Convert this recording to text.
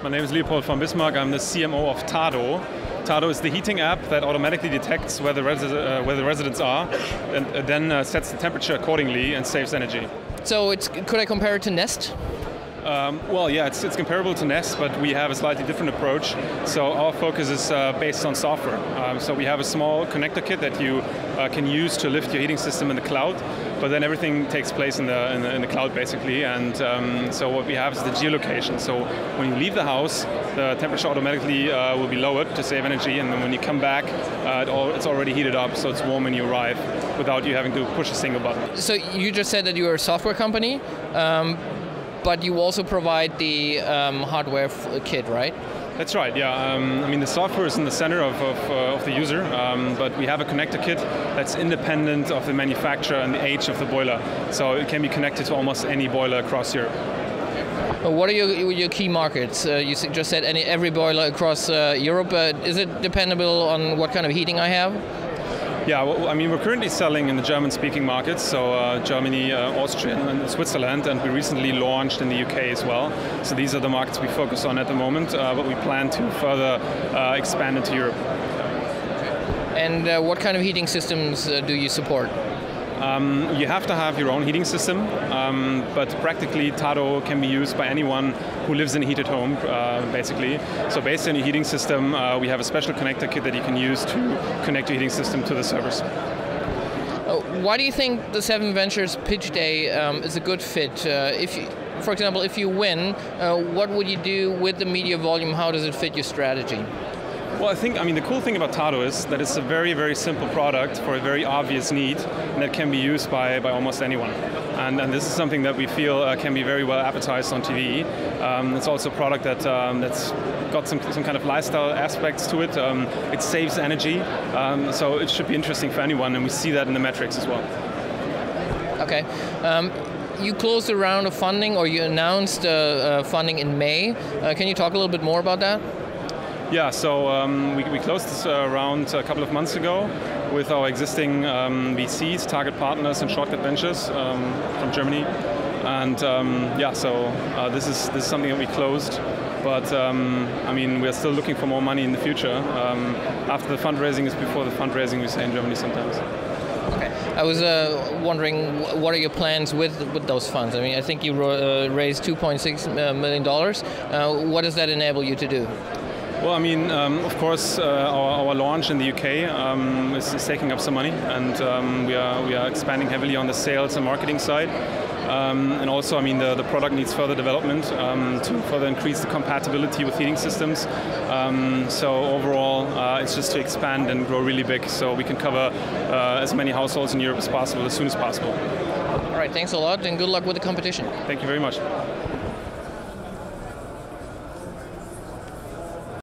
My name is Leopold von Bismarck. I'm the CMO of Tado. Tado is the heating app that automatically detects where the, uh, where the residents are and uh, then uh, sets the temperature accordingly and saves energy. So could I compare it to Nest? Um, well, yeah, it's, it's comparable to Nest, but we have a slightly different approach. So our focus is uh, based on software. Um, so we have a small connector kit that you uh, can use to lift your heating system in the cloud, but then everything takes place in the, in the, in the cloud basically. And um, so what we have is the geolocation. So when you leave the house, the temperature automatically uh, will be lowered to save energy, and then when you come back, uh, it all, it's already heated up, so it's warm when you arrive without you having to push a single button. So you just said that you are a software company. Um, but you also provide the um, hardware kit, right? That's right, yeah. Um, I mean, the software is in the center of, of, uh, of the user, um, but we have a connector kit that's independent of the manufacturer and the age of the boiler. So it can be connected to almost any boiler across Europe. Uh, What are your, your key markets? Uh, you just said any, every boiler across uh, Europe. Uh, is it dependable on what kind of heating I have? Yeah, well, I mean, we're currently selling in the German-speaking markets, so uh, Germany, uh, Austria, and Switzerland, and we recently launched in the UK as well. So these are the markets we focus on at the moment, uh, but we plan to further uh, expand into Europe. And uh, what kind of heating systems uh, do you support? Um, you have to have your own heating system, um, but practically Tado can be used by anyone who lives in a heated home, uh, basically. So based on your heating system, uh, we have a special connector kit that you can use to connect your heating system to the servers. Uh, why do you think the Seven Ventures Pitch Day um, is a good fit? Uh, if, you, for example, if you win, uh, what would you do with the media volume? How does it fit your strategy? Well, I think, I mean, the cool thing about Tado is that it's a very, very simple product for a very obvious need and that can be used by, by almost anyone. And, and this is something that we feel uh, can be very well advertised on TV. Um, it's also a product that, um, that's got some, some kind of lifestyle aspects to it. Um, it saves energy, um, so it should be interesting for anyone, and we see that in the metrics as well. Okay. Um, you closed a round of funding, or you announced uh, uh, funding in May. Uh, can you talk a little bit more about that? Yeah, so um, we, we closed this uh, round a couple of months ago with our existing um, VCs, target partners, and Shortcut Ventures um, from Germany. And um, yeah, so uh, this is this is something that we closed, but um, I mean we're still looking for more money in the future. Um, after the fundraising is before the fundraising, we say in Germany sometimes. Okay. I was uh, wondering, what are your plans with with those funds? I mean, I think you uh, raised 2.6 million dollars. Uh, what does that enable you to do? Well, I mean, um, of course, uh, our, our launch in the UK um, is, is taking up some money, and um, we are we are expanding heavily on the sales and marketing side. Um, and also, I mean, the, the product needs further development um, to further increase the compatibility with heating systems. Um, so overall, uh, it's just to expand and grow really big, so we can cover uh, as many households in Europe as possible as soon as possible. All right. Thanks a lot, and good luck with the competition. Thank you very much.